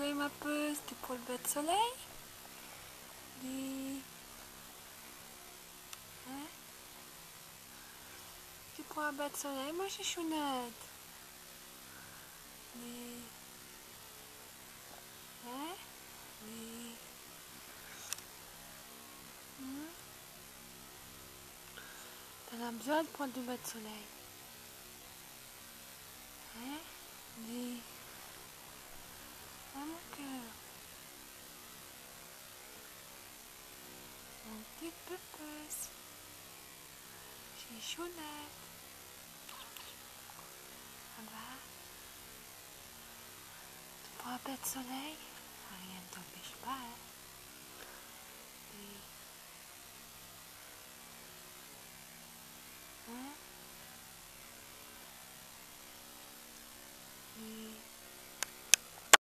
jouer ma puce Tu pour le bête soleil Dis. Hein Tu pour un bête soleil, moi j'ai chounette. Dis. Hein as besoin de prendre du bête soleil. Pupus. J'ai chounette. Ça va Tu de soleil Rien